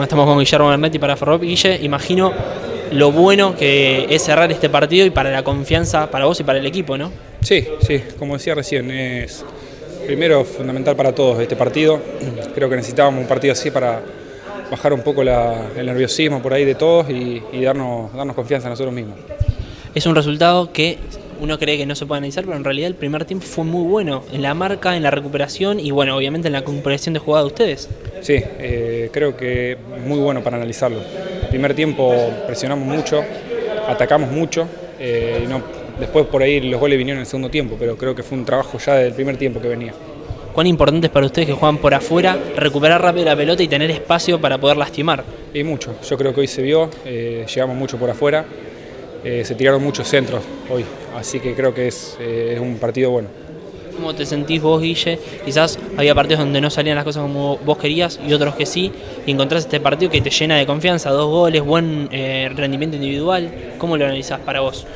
Bueno, estamos con Guillermo Bernetti para Ferrop. Guille, imagino lo bueno que es cerrar este partido y para la confianza para vos y para el equipo, ¿no? Sí, sí, como decía recién, es primero fundamental para todos este partido. Creo que necesitábamos un partido así para bajar un poco el nerviosismo por ahí de todos y, darnos, darnos confianza en nosotros mismos. Es un resultado que uno cree que no se puede analizar, pero en realidad el primer tiempo fue muy bueno en la marca, en la recuperación y bueno, obviamente en la comprensión de jugada de ustedes. Sí, eh, creo que muy bueno para analizarlo. El primer tiempo presionamos mucho, atacamos mucho eh, y no, después por ahí los goles vinieron en el segundo tiempo, pero creo que fue un trabajo ya del primer tiempo que venía. ¿Cuán importante es para ustedes que juegan por afuera recuperar rápido la pelota y tener espacio para poder lastimar? Y mucho, yo creo que hoy se vio, eh, llegamos mucho por afuera, se tiraron muchos centros hoy, así que creo que es, es un partido bueno. ¿Cómo te sentís vos, Guille? Quizás había partidos donde no salían las cosas como vos querías y otros que sí, y encontrás este partido que te llena de confianza, dos goles, buen eh, rendimiento individual. ¿Cómo lo analizás para vos?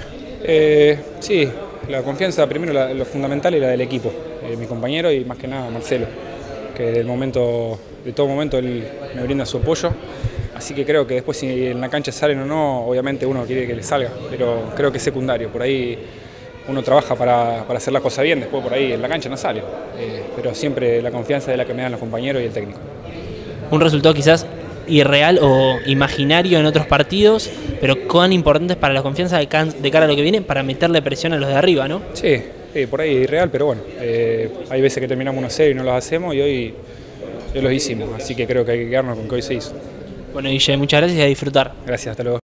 Eh, sí, la confianza primero lo fundamental y la del equipo, eh, mi compañero y más que nada Marcelo, que de todo momento él me brinda su apoyo. Así que creo que después si en la cancha salen o no, obviamente uno quiere que le salga, pero creo que es secundario. Por ahí uno trabaja para, hacer la cosa bien, después por ahí en la cancha no sale. Eh, pero siempre la confianza es la que me dan los compañeros y el técnico. Un resultado quizás irreal o imaginario en otros partidos, pero cuán importante es para la confianza de, cara a lo que viene para meterle presión a los de arriba, ¿no? Sí, por ahí irreal, pero bueno, eh, hay veces que terminamos 1-0 y no los hacemos y hoy, hoy los hicimos, así que creo que hay que quedarnos con que hoy se hizo. Bueno, Guille, muchas gracias y a disfrutar. Gracias, hasta luego.